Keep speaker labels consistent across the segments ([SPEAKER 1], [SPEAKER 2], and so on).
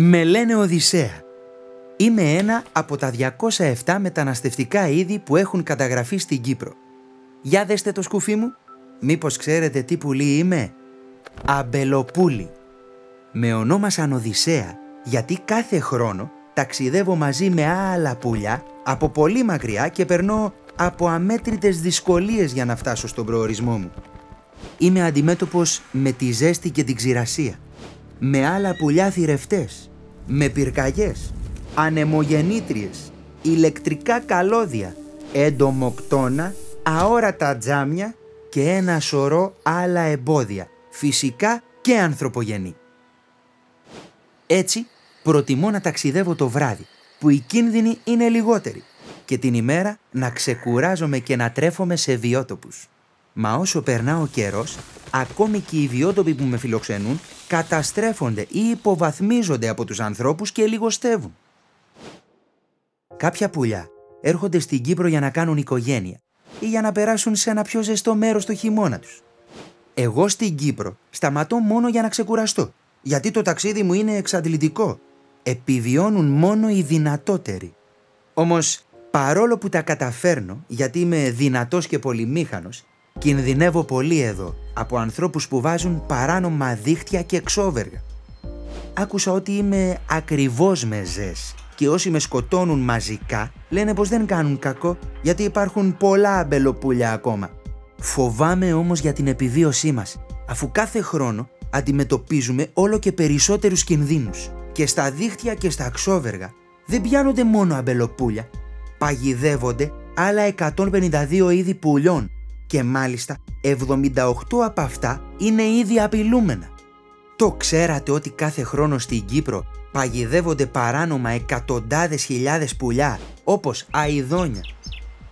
[SPEAKER 1] Με λένε Οδυσσέα. Είμαι ένα από τα 207 μεταναστευτικά είδη που έχουν καταγραφεί στην Κύπρο. Για δέστε το σκουφί μου. Μήπως ξέρετε τι πουλί είμαι; Αμπελοπούλι. Με ονόμασαν Οδυσσέα γιατί κάθε χρόνο ταξιδεύω μαζί με άλλα πουλιά από πολύ μακριά και περνώ από αμέτρητες δυσκολίες για να φτάσω στον προορισμό μου. Είμαι αντιμέτωπος με τη ζέστη και την ξηρασία, με άλλα πουλιά θηρευτές, με πυρκαγιές, ανεμογεννήτριες, ηλεκτρικά καλώδια, εντομοκτώνα, αόρατα τζάμια και ένα σωρό άλλα εμπόδια, φυσικά και ανθρωπογενή. Έτσι, προτιμώ να ταξιδεύω το βράδυ, που οι κίνδυνοι είναι λιγότεροι και την ημέρα να ξεκουράζομαι και να τρέφομαι σε βιότοπους. Μα όσο περνά ο καιρός, ακόμη και οι βιότοποι που με φιλοξενούν καταστρέφονται ή υποβαθμίζονται από τους ανθρώπους και λιγοστεύουν. Κάποια πουλιά έρχονται στην Κύπρο για να κάνουν οικογένεια ή για να περάσουν σε ένα πιο ζεστό μέρος το χειμώνα τους. Εγώ στην Κύπρο σταματώ μόνο για να ξεκουραστώ, γιατί το ταξίδι μου είναι εξαντλητικό. Επιβιώνουν μόνο οι δυνατότεροι. Όμως Παρόλο που τα καταφέρνω, γιατί είμαι δυνατός και πολυμήχανος, κινδυνεύω πολύ εδώ από ανθρώπους που βάζουν παράνομα δίχτυα και εξώβεργα. Άκουσα ότι είμαι ακριβώς μεζές και όσοι με σκοτώνουν μαζικά λένε πως δεν κάνουν κακό γιατί υπάρχουν πολλά αμπελοπούλια ακόμα. Φοβάμαι όμως για την επιβίωσή μας, αφού κάθε χρόνο αντιμετωπίζουμε όλο και περισσότερους κινδύνους. Και στα δίχτυα και στα αξόβεργα δεν πιάνονται μόνο αμπελοπούλια, παγιδεύονται άλλα 152 είδη πουλιών και μάλιστα 78 από αυτά είναι ήδη απειλούμενα. Το ξέρατε ότι κάθε χρόνο στην Κύπρο παγιδεύονται παράνομα εκατοντάδες χιλιάδες πουλιά όπως αηδόνια,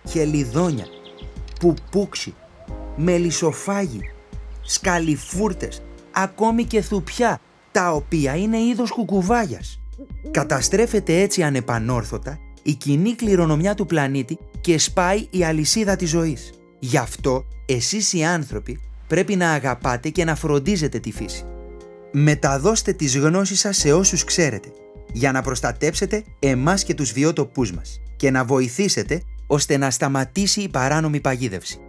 [SPEAKER 1] χελιδόνια, πουπούξι, μελισσοφάγι, σκαλιφούρτες, ακόμη και θουπιά, τα οποία είναι είδος κουκουβάγιας. Καταστρέφεται έτσι ανεπανόρθωτα η κοινή κληρονομιά του πλανήτη και σπάει η αλυσίδα της ζωής. Γι' αυτό εσείς οι άνθρωποι πρέπει να αγαπάτε και να φροντίζετε τη φύση. Μεταδώστε τις γνώσεις σας σε όσους ξέρετε για να προστατέψετε εμάς και τους βιότοπούς μας και να βοηθήσετε ώστε να σταματήσει η παράνομη παγίδευση.